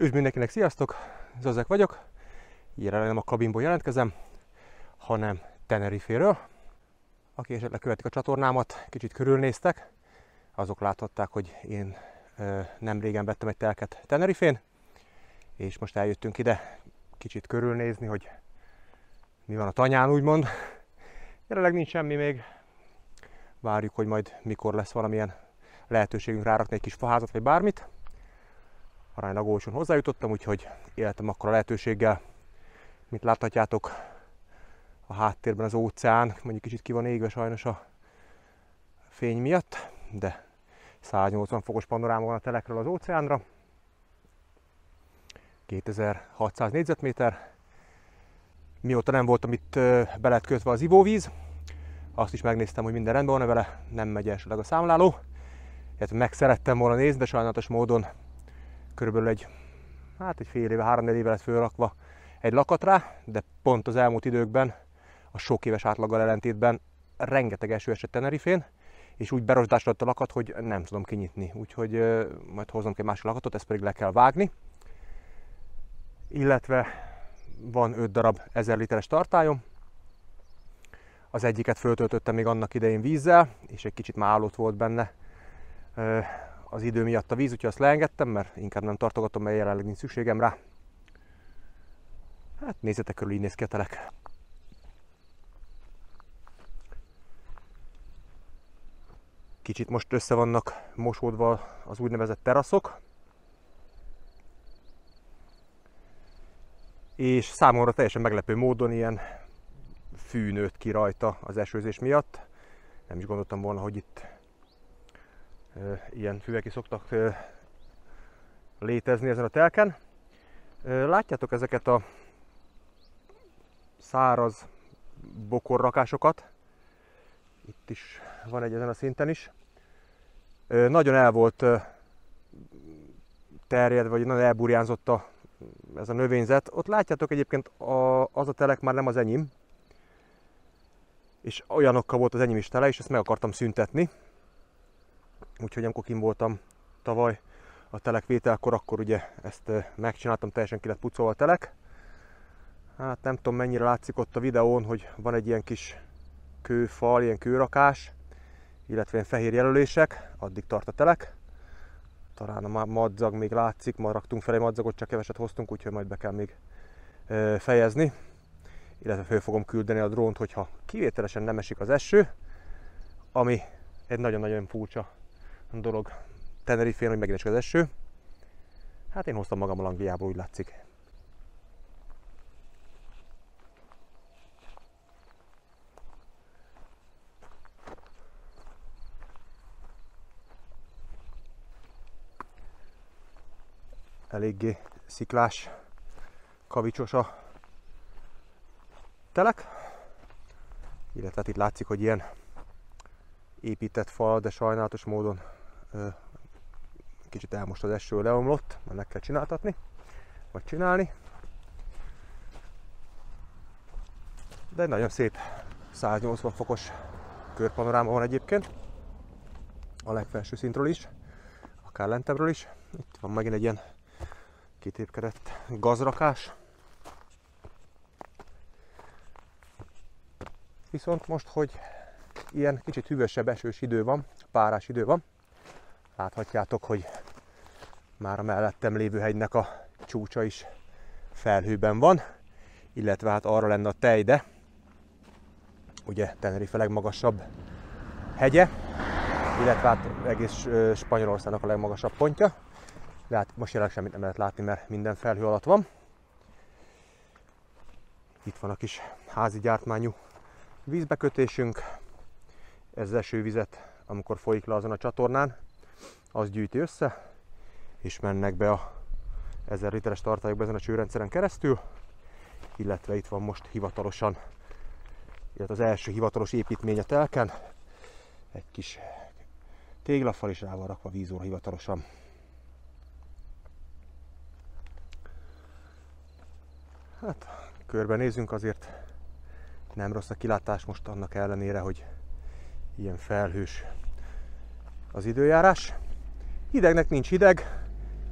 Üdv mindenkinek, sziasztok! Zazek vagyok. Jelenleg nem a kabinból jelentkezem, hanem Teneriféről. Aki esetleg követik a csatornámat, kicsit körülnéztek, azok láthatták, hogy én nem régen vettem egy telket Tenerifén, és most eljöttünk ide kicsit körülnézni, hogy mi van a tanyán, úgymond. Jelenleg nincs semmi még. Várjuk, hogy majd mikor lesz valamilyen lehetőségünk rárakni egy kis faházat, vagy bármit aránylag olcsón hozzájutottam, úgyhogy éltem akkor a lehetőséggel. Mint láthatjátok, a háttérben az óceán, mondjuk kicsit ki van égve sajnos a fény miatt, de 180 fokos panoráma van a telekről az óceánra. 2600 négyzetméter. Mióta nem voltam itt be lett kötve az ivóvíz, azt is megnéztem, hogy minden rendben van vele, nem megy esetleg a számláló. Hát meg szerettem volna nézni, de sajnálatos módon körülbelül egy, hát egy fél éve, három éve lett fölrakva egy lakat rá, de pont az elmúlt időkben, a sok éves átlaggal ellentétben rengeteg eső esett Tenerifén, és úgy berosdásodott a lakat, hogy nem tudom kinyitni. Úgyhogy uh, majd hozom ki egy másik lakatot, ezt pedig le kell vágni. Illetve van 5 darab 1000 literes tartályom. Az egyiket föltöltöttem még annak idején vízzel, és egy kicsit már állott volt benne az idő miatt a víz, úgyhogy azt leengedtem, mert inkább nem tartogatom, mert jelenleg nincs szükségem rá. Hát nézzetek körül, így néz ki a telek. Kicsit most össze vannak mosódva az úgynevezett teraszok. És számomra teljesen meglepő módon ilyen fű nőtt ki rajta az esőzés miatt. Nem is gondoltam volna, hogy itt ilyen füvek is szoktak létezni ezen a telken. Látjátok ezeket a száraz bokorrakásokat? Itt is van egy ezen a szinten is. Nagyon el volt terjedve, vagy nagyon elburjánzott a, ez a növényzet. Ott látjátok egyébként a, az a telek már nem az enyém, és olyanokkal volt az enyém is tele, és ezt meg akartam szüntetni. Úgyhogy amikor kim voltam tavaly a telekvételkor, akkor ugye ezt megcsináltam, teljesen ki lett pucolva a telek. Hát nem tudom mennyire látszik ott a videón, hogy van egy ilyen kis kőfal, ilyen kőrakás, illetve ilyen fehér jelölések, addig tart a telek. Talán a madzag még látszik, ma raktunk fel egy madzagot, csak keveset hoztunk, úgyhogy majd be kell még fejezni. Illetve fel fogom küldeni a drónt, hogyha kivételesen nem esik az eső, ami egy nagyon-nagyon furcsa dolog Tenerifén, hogy megint az eső. Hát én hoztam magam a Langliából, úgy látszik. Eléggé sziklás, kavicsos a telek. Illetve hát itt látszik, hogy ilyen épített fal, de sajnálatos módon kicsit elmost az eső leomlott, mert meg kell csináltatni, vagy csinálni. De egy nagyon szép 180 fokos körpanoráma van egyébként, a legfelső szintről is, akár lentebbről is. Itt van megint egy ilyen kitépkedett gazrakás. Viszont most, hogy ilyen kicsit hűvösebb esős idő van, párás idő van, Láthatjátok, hogy már a mellettem lévő hegynek a csúcsa is felhőben van, illetve hát arra lenne a tej, de ugye Tenerife legmagasabb hegye, illetve hát egész Spanyolországnak a legmagasabb pontja. De hát most jelenleg semmit nem lehet látni, mert minden felhő alatt van. Itt van a kis házi gyártmányú vízbekötésünk. Ez az esővizet, amikor folyik le azon a csatornán, az gyűjti össze, és mennek be a 1000 literes tartályokba ezen a csőrendszeren keresztül, illetve itt van most hivatalosan, illetve az első hivatalos építmény a telken, egy kis téglafal is rá van rakva vízóra hivatalosan. Hát körbenézünk azért nem rossz a kilátás most annak ellenére, hogy ilyen felhős az időjárás. Hidegnek nincs hideg,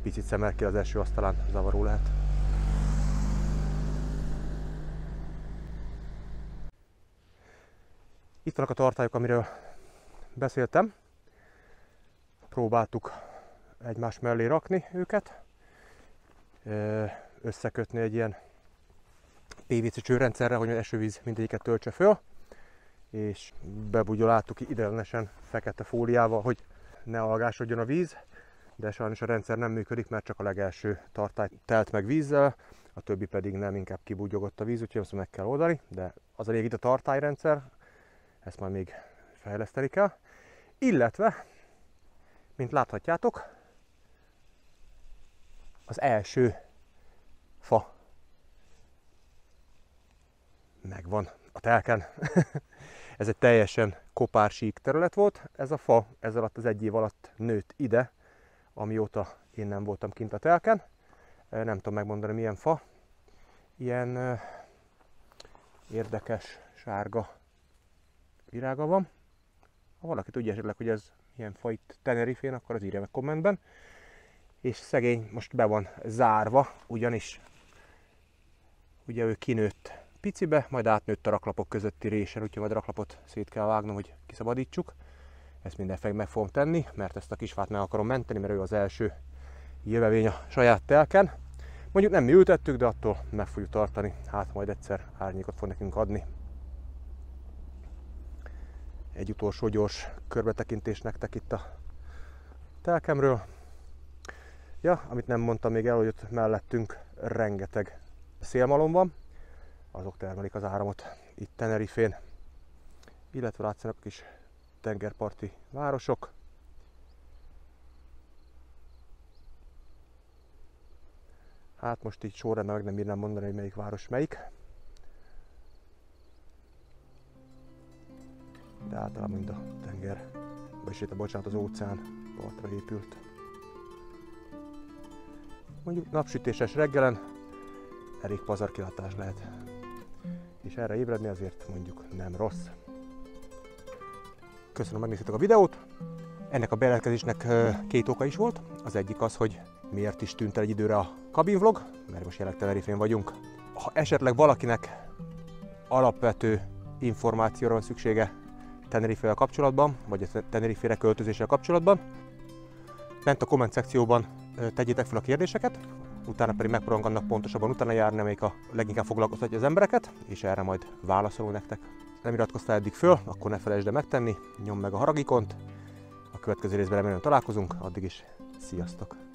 picit szemel ki az eső, azt talán zavaró lehet. Itt vannak a tartályok, amiről beszéltem. Próbáltuk egymás mellé rakni őket, összekötni egy ilyen PVC csőrendszerre, hogy az esővíz mindegyiket töltse föl, és bebugyoláltuk ideiglenesen fekete fóliával, hogy ne algásodjon a víz, de sajnos a rendszer nem működik, mert csak a legelső tartály telt meg vízzel, a többi pedig nem, inkább kibugyogott a víz, úgyhogy azt meg kell oldani, de az a lég itt a tartályrendszer, ezt majd még fejleszteni kell. Illetve, mint láthatjátok, az első fa megvan a telken. ez egy teljesen kopársík terület volt. Ez a fa ez alatt az egy év alatt nőtt ide, amióta én nem voltam kint a telken. Nem tudom megmondani milyen fa. Ilyen érdekes sárga virága van. Ha valaki tudja esetleg, hogy ez milyen fa itt Tenerifén, akkor az írja meg kommentben. És szegény most be van zárva, ugyanis ugye ő kinőtt picibe, majd átnőtt a raklapok közötti résen, úgyhogy majd a raklapot szét kell vágnom, hogy kiszabadítsuk. Ezt mindenféle meg fogom tenni, mert ezt a kisfát meg akarom menteni, mert ő az első jövevény a saját telken. Mondjuk nem mi ültettük, de attól meg fogjuk tartani, hát majd egyszer árnyékot fog nekünk adni. Egy utolsó gyors körbetekintés nektek itt a telkemről. Ja, amit nem mondtam még el, hogy ott mellettünk rengeteg szélmalom van, azok termelik az áramot itt Tenerifén, illetve látszanak kis tengerparti városok. Hát most így sorrendben meg nem bírnám mondani, hogy melyik város melyik. De általában mind a tenger, vagyis itt a bocsánat, az óceán partra épült. Mondjuk napsütéses reggelen elég pazarkilátás lehet. És erre ébredni azért mondjuk nem rossz. Köszönöm, megnéztétek a videót. Ennek a bejelentkezésnek két oka is volt. Az egyik az, hogy miért is tűnt el egy időre a kabin vlog, mert most jelenleg Tenerifén vagyunk. Ha esetleg valakinek alapvető információra van szüksége Tenerife kapcsolatban, vagy a Tenerife-re költözéssel kapcsolatban, bent a komment szekcióban tegyétek fel a kérdéseket, utána pedig megpróbálunk annak pontosabban utána járni, amelyik a leginkább foglalkoztatja az embereket, és erre majd válaszolunk nektek. Nem iratkoztál eddig föl, akkor ne felejtsd el megtenni, nyomd meg a haragikont, a következő részben remélem találkozunk, addig is sziasztok!